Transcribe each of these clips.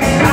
Thank.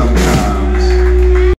some